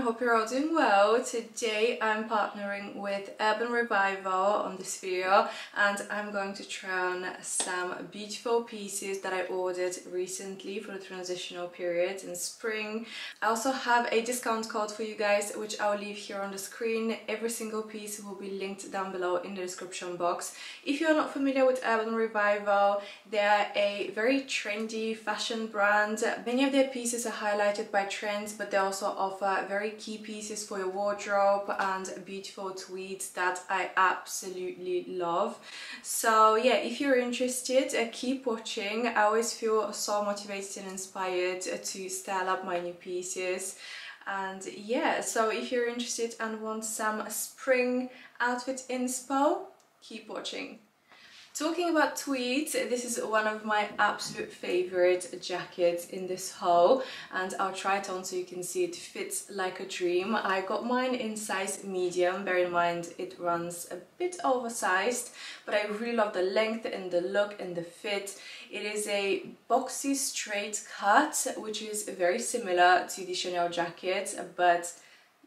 I hope you're all doing well. Today I'm partnering with Urban Revivo on this video and I'm going to try on some beautiful pieces that I ordered recently for the transitional period in spring. I also have a discount code for you guys which I'll leave here on the screen. Every single piece will be linked down below in the description box. If you're not familiar with Urban Revivo, they're a very trendy fashion brand. Many of their pieces are highlighted by trends but they also offer very key pieces for your wardrobe and beautiful tweeds that I absolutely love. So yeah, if you're interested, uh, keep watching. I always feel so motivated and inspired to style up my new pieces. And yeah, so if you're interested and want some spring outfit inspo, keep watching. Talking about tweeds, this is one of my absolute favorite jackets in this haul and I'll try it on so you can see it fits like a dream. I got mine in size medium, bear in mind it runs a bit oversized but I really love the length and the look and the fit. It is a boxy straight cut which is very similar to the Chanel jacket but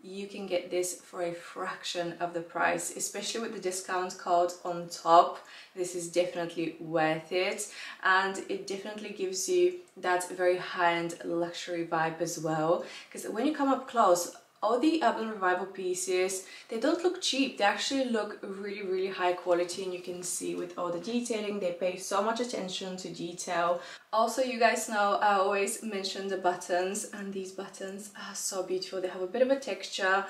you can get this for a fraction of the price especially with the discount code on top. This is definitely worth it. And it definitely gives you that very high-end luxury vibe as well. Because when you come up close all the Urban Revivo pieces, they don't look cheap. They actually look really, really high quality and you can see with all the detailing, they pay so much attention to detail. Also, you guys know I always mention the buttons and these buttons are so beautiful. They have a bit of a texture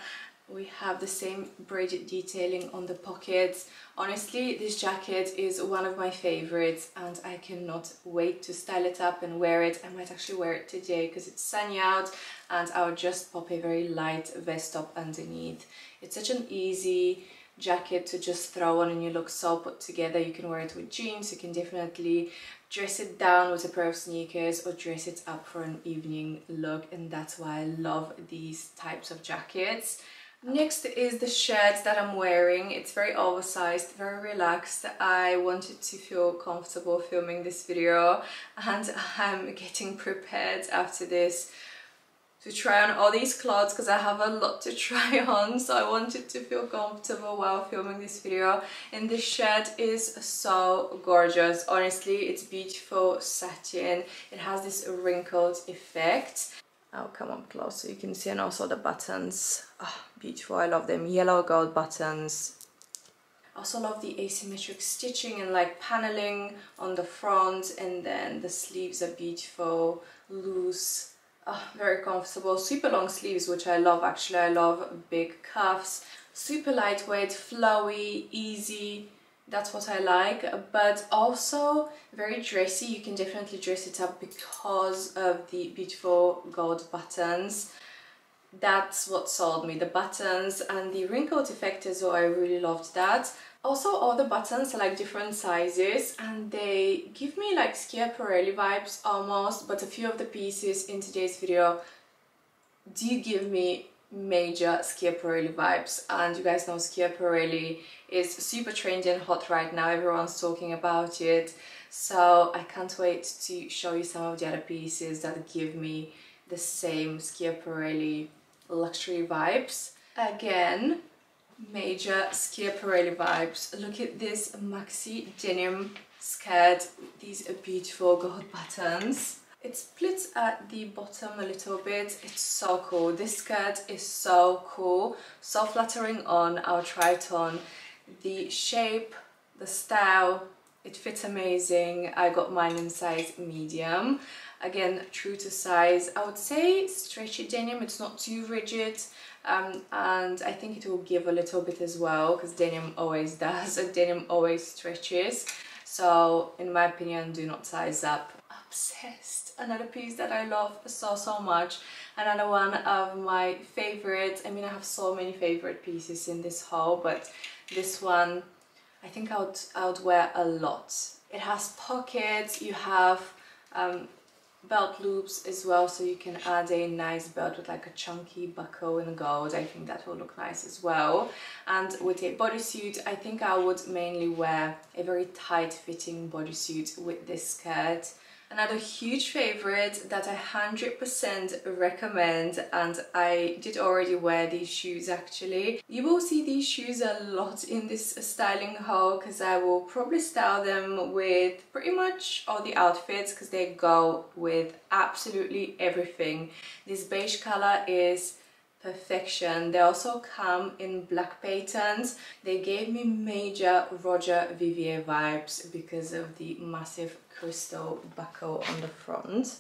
we have the same braided detailing on the pockets. Honestly this jacket is one of my favorites and I cannot wait to style it up and wear it. I might actually wear it today because it's sunny out and I'll just pop a very light vest top underneath. It's such an easy jacket to just throw on and you look so put together. You can wear it with jeans you can definitely dress it down with a pair of sneakers or dress it up for an evening look and that's why I love these types of jackets Next is the shirt that I'm wearing. It's very oversized, very relaxed. I wanted to feel comfortable filming this video and I'm getting prepared after this to try on all these clothes because I have a lot to try on. So I wanted to feel comfortable while filming this video. And this shirt is so gorgeous. Honestly it's beautiful satin. It has this wrinkled effect I'll come up close so you can see and also the buttons. Oh, beautiful. I love them. Yellow gold buttons. I also love the asymmetric stitching and like paneling on the front and then the sleeves are beautiful loose. Oh, very comfortable. Super long sleeves which I love actually. I love big cuffs. Super lightweight flowy easy that's what I like but also very dressy. You can definitely dress it up because of the beautiful gold buttons. That's what sold me the buttons and the wrinkled effect as well. I really loved that. Also all the buttons are like different sizes and they give me like Schiaparelli vibes almost but a few of the pieces in today's video do give me major Schiaparelli vibes. And you guys know Schiaparelli is super trendy and hot right now. Everyone's talking about it. So I can't wait to show you some of the other pieces that give me the same Schiaparelli luxury vibes. Again major Schiaparelli vibes. Look at this maxi denim skirt these are beautiful gold buttons it splits at the bottom a little bit. It's so cool. This skirt is so cool. So flattering on. I'll try it on. The shape, the style, it fits amazing. I got mine in size medium. Again, true to size. I would say stretchy denim. It's not too rigid. Um, and I think it will give a little bit as well because denim always does. denim always stretches. So in my opinion, do not size up. Obsessed. Another piece that I love so so much another one of my favorites I mean I have so many favorite pieces in this haul but this one I think I would, I would wear a lot. It has pockets you have um, belt loops as well so you can add a nice belt with like a chunky buckle in gold. I think that will look nice as well. And with a bodysuit I think I would mainly wear a very tight fitting bodysuit with this skirt Another huge favorite that I 100% recommend and I did already wear these shoes actually. You will see these shoes a lot in this styling haul because I will probably style them with pretty much all the outfits because they go with absolutely everything. This beige color is perfection. They also come in black patterns. They gave me major Roger Vivier vibes because of the massive crystal buckle on the front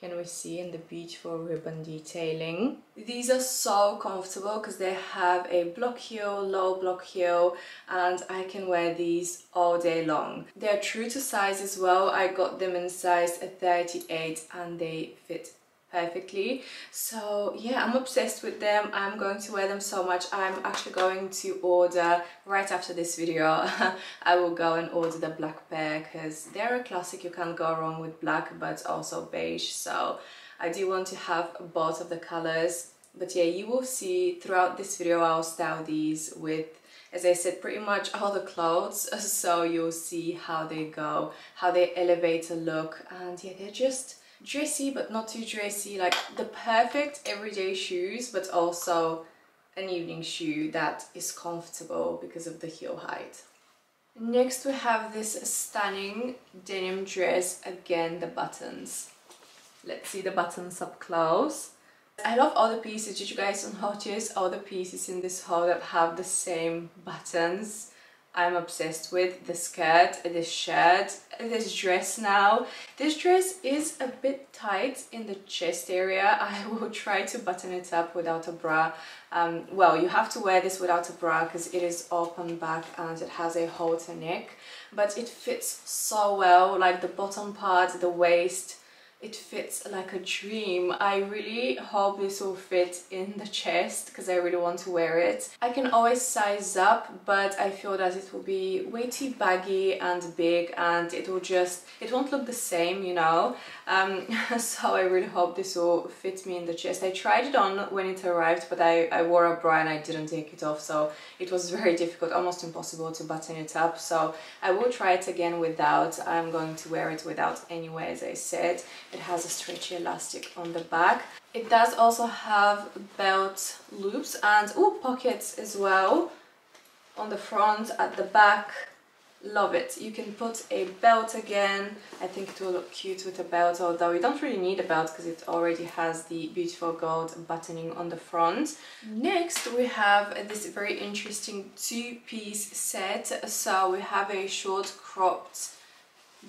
can we see in the beautiful ribbon detailing. These are so comfortable because they have a block heel, low block heel and I can wear these all day long. They're true to size as well. I got them in size 38 and they fit perfectly. So yeah i'm obsessed with them. I'm going to wear them so much. I'm actually going to order right after this video i will go and order the black pair because they're a classic. You can't go wrong with black but also beige. So i do want to have both of the colors. But yeah you will see throughout this video i'll style these with as I said, pretty much all the clothes, so you'll see how they go, how they elevate a look, and yeah, they're just dressy but not too dressy. Like the perfect everyday shoes but also an evening shoe that is comfortable because of the heel height. Next we have this stunning denim dress. Again the buttons. Let's see the buttons up close. I love all the pieces. Did you guys notice all the pieces in this haul that have the same buttons? I'm obsessed with the skirt, this shirt, this dress now. This dress is a bit tight in the chest area. I will try to button it up without a bra. Um, well, you have to wear this without a bra because it is open back and it has a halter neck. But it fits so well, like the bottom part, the waist, it fits like a dream. I really hope this will fit in the chest because I really want to wear it. I can always size up but I feel that it will be way too baggy and big and it will just, it won't look the same, you know. Um, so I really hope this will fit me in the chest. I tried it on when it arrived but I, I wore a bra and I didn't take it off so it was very difficult, almost impossible to button it up. So I will try it again without. I'm going to wear it without anyway as I said. It has a stretchy elastic on the back. It does also have belt loops and oh pockets as well on the front, at the back. Love it. You can put a belt again. I think it will look cute with a belt, although you don't really need a belt because it already has the beautiful gold buttoning on the front. Next, we have this very interesting two-piece set. So we have a short cropped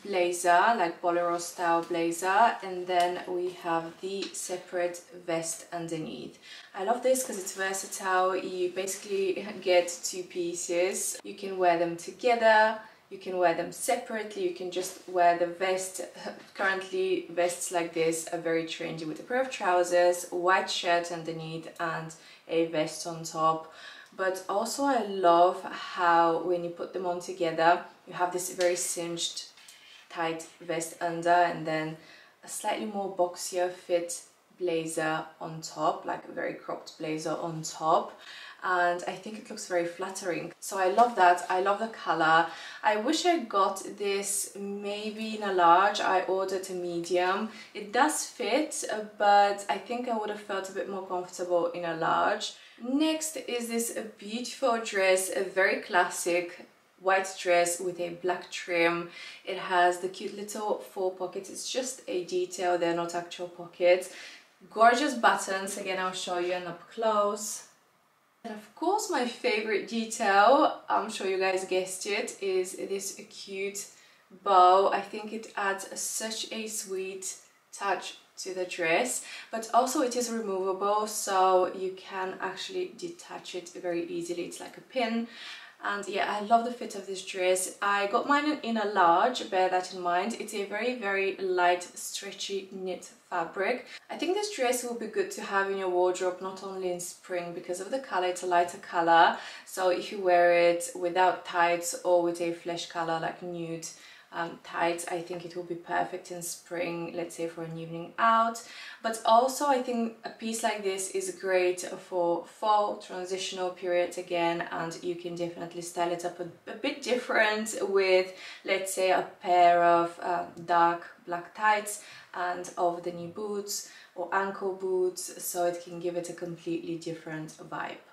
blazer like bolero style blazer and then we have the separate vest underneath. I love this because it's versatile. You basically get two pieces. You can wear them together. You can wear them separately. You can just wear the vest. Currently vests like this are very trendy with a pair of trousers white shirt underneath and a vest on top. But also I love how when you put them on together you have this very cinched tight vest under and then a slightly more boxier fit blazer on top like a very cropped blazer on top. And I think it looks very flattering. So I love that. I love the color. I wish I got this maybe in a large I ordered a medium. It does fit but I think I would have felt a bit more comfortable in a large. Next is this beautiful dress a very classic white dress with a black trim. It has the cute little four pockets. It's just a detail, they're not actual pockets. Gorgeous buttons, again I'll show you and up close. And of course my favorite detail, I'm sure you guys guessed it, is this cute bow. I think it adds such a sweet touch to the dress but also it is removable so you can actually detach it very easily it's like a pin and yeah I love the fit of this dress. I got mine in a large bear that in mind. It's a very very light stretchy knit fabric. I think this dress will be good to have in your wardrobe not only in spring because of the color it's a lighter color. So if you wear it without tights or with a flesh color like nude um, tights I think it will be perfect in spring let's say for an evening out but also I think a piece like this is great for fall transitional periods again and you can definitely style it up a, a bit different with let's say a pair of uh, dark black tights and over the knee boots or ankle boots so it can give it a completely different vibe.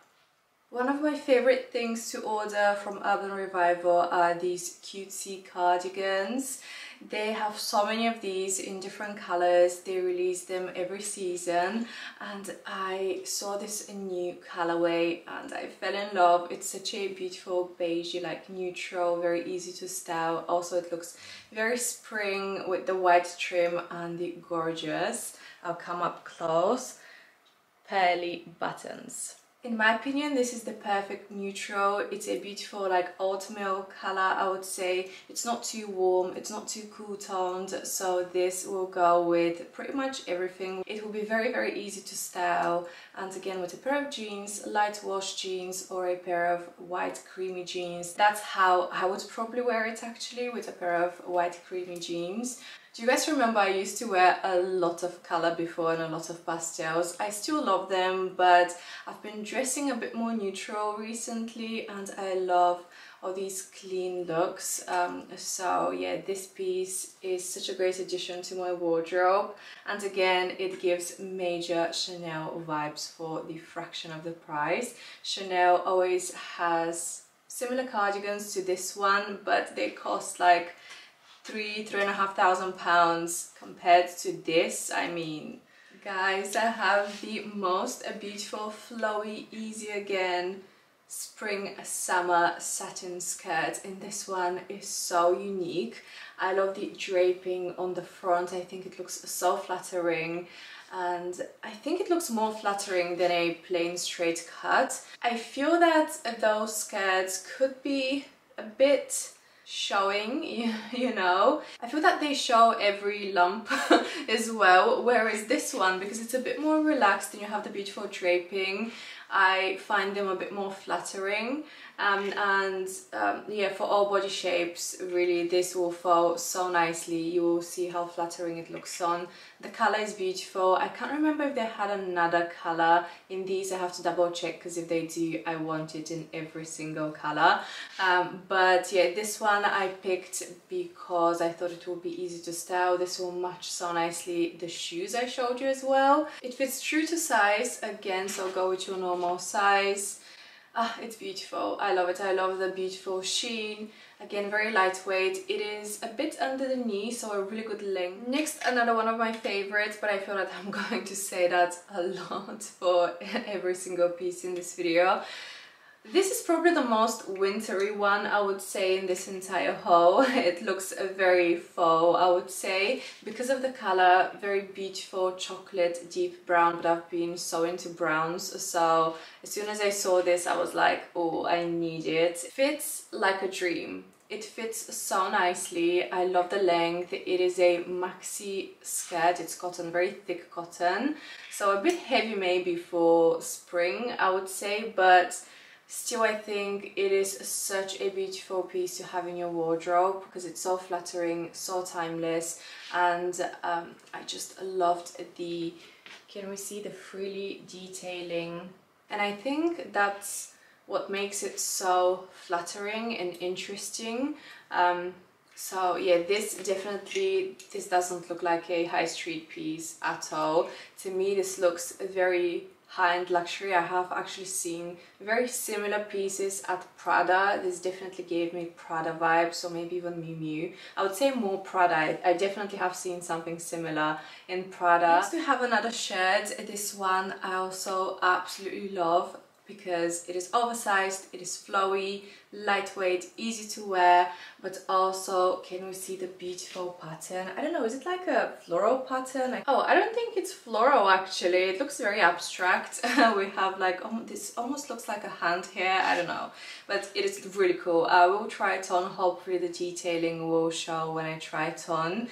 One of my favorite things to order from Urban Revivo are these cutesy cardigans. They have so many of these in different colors. They release them every season and I saw this new colorway and I fell in love. It's such a beautiful beige, like neutral, very easy to style. Also it looks very spring with the white trim and the gorgeous. I'll come up close. Pearly buttons. In my opinion, this is the perfect neutral. It's a beautiful like oatmeal color, I would say. It's not too warm, it's not too cool toned, so this will go with pretty much everything. It will be very, very easy to style. And again, with a pair of jeans, light wash jeans or a pair of white creamy jeans. That's how I would probably wear it actually, with a pair of white creamy jeans. Do you guys remember I used to wear a lot of color before and a lot of pastels? I still love them, but I've been dressing a bit more neutral recently and I love all these clean looks. Um, so yeah, this piece is such a great addition to my wardrobe. And again, it gives major Chanel vibes for the fraction of the price. Chanel always has similar cardigans to this one, but they cost like three, three and a half thousand pounds compared to this. I mean, guys, I have the most beautiful, flowy, easy again spring summer satin skirt. And this one is so unique. I love the draping on the front. I think it looks so flattering. And I think it looks more flattering than a plain straight cut. I feel that those skirts could be a bit showing you know. I feel that they show every lump as well whereas this one because it's a bit more relaxed and you have the beautiful draping I find them a bit more flattering um, and um, yeah for all body shapes really this will fall so nicely. You will see how flattering it looks on. The color is beautiful. I can't remember if they had another color. In these I have to double check because if they do I want it in every single color. Um, but yeah this one I picked because I thought it would be easy to style. This will match so nicely the shoes I showed you as well. It fits true to size again so go with your normal size Ah, it's beautiful. I love it. I love the beautiful sheen. Again, very lightweight. It is a bit under the knee, so a really good length. Next, another one of my favorites, but I feel that I'm going to say that a lot for every single piece in this video. This is probably the most wintry one I would say in this entire haul. It looks very fall I would say because of the color very beautiful chocolate deep brown but I've been so into browns so as soon as I saw this I was like oh I need it. Fits like a dream. It fits so nicely. I love the length. It is a maxi skirt. It's cotton, very thick cotton. So a bit heavy maybe for spring I would say but Still, I think it is such a beautiful piece to have in your wardrobe because it's so flattering, so timeless, and um, I just loved the, can we see the frilly detailing? And I think that's what makes it so flattering and interesting. Um, so yeah, this definitely, this doesn't look like a high street piece at all. To me, this looks very high-end luxury. I have actually seen very similar pieces at Prada. This definitely gave me Prada vibes, or maybe even Miu Miu. I would say more Prada. I, I definitely have seen something similar in Prada. Next we have another shirt. This one I also absolutely love because it is oversized, it is flowy, lightweight, easy to wear, but also can we see the beautiful pattern? I don't know, is it like a floral pattern? Oh, I don't think it's floral actually. It looks very abstract. we have like, um, this almost looks like a hand here, I don't know, but it is really cool. I will try it on, hopefully the detailing will show when I try it on.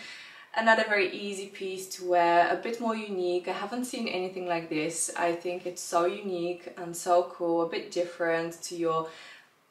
Another very easy piece to wear, a bit more unique. I haven't seen anything like this. I think it's so unique and so cool, a bit different to your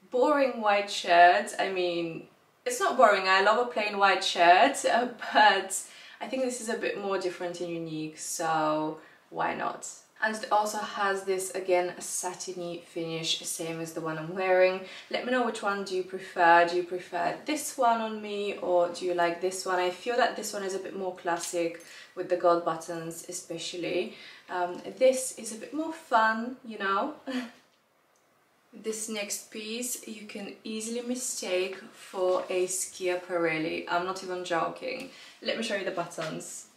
boring white shirt. I mean, it's not boring. I love a plain white shirt, but I think this is a bit more different and unique, so why not? And it also has this again a satiny finish same as the one I'm wearing. Let me know which one do you prefer. Do you prefer this one on me or do you like this one? I feel that this one is a bit more classic with the gold buttons especially. Um, this is a bit more fun you know? This next piece you can easily mistake for a Schiaparelli. I'm not even joking. Let me show you the buttons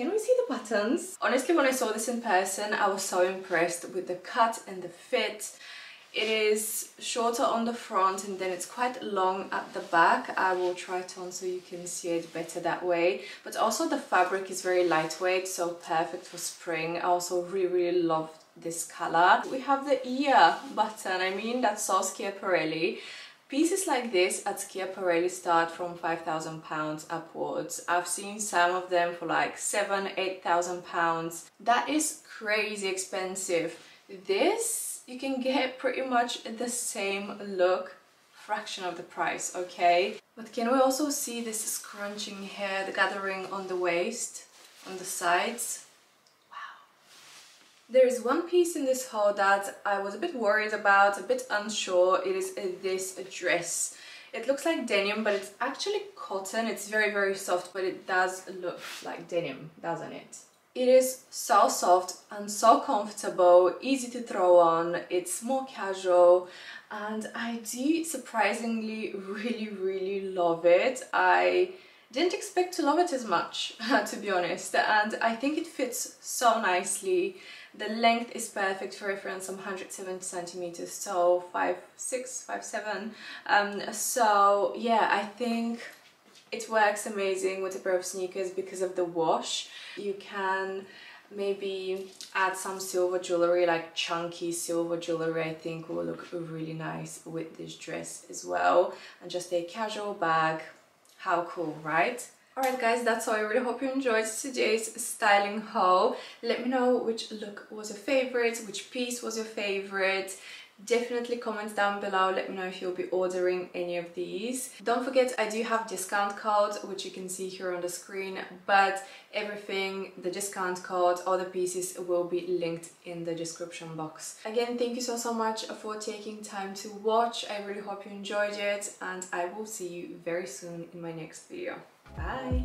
can we see the buttons? Honestly, when I saw this in person, I was so impressed with the cut and the fit. It is shorter on the front and then it's quite long at the back. I will try it on so you can see it better that way. But also the fabric is very lightweight, so perfect for spring. I also really, really love this color. We have the ear button. I mean, that's so Schiaparelli. Pieces like this at Schiaparelli start from £5,000 upwards. I've seen some of them for like seven, eight thousand pounds. That is crazy expensive. This you can get pretty much the same look fraction of the price okay but can we also see this scrunching hair the gathering on the waist on the sides there is one piece in this haul that I was a bit worried about, a bit unsure. It is uh, this dress. It looks like denim, but it's actually cotton. It's very, very soft, but it does look like denim, doesn't it? It is so soft and so comfortable, easy to throw on, it's more casual and I do surprisingly really, really love it. I didn't expect to love it as much, to be honest, and I think it fits so nicely. The length is perfect for reference, I'm 170 centimeters, so 5'6", 5'7". Um, so yeah, I think it works amazing with a pair of sneakers because of the wash. You can maybe add some silver jewelry like chunky silver jewelry I think will look really nice with this dress as well and just a casual bag how cool right Alright guys, that's all. I really hope you enjoyed today's styling haul. Let me know which look was your favorite, which piece was your favorite definitely comments down below. Let me know if you'll be ordering any of these. Don't forget i do have discount code which you can see here on the screen but everything the discount code all the pieces will be linked in the description box. Again thank you so so much for taking time to watch. I really hope you enjoyed it and i will see you very soon in my next video. Bye.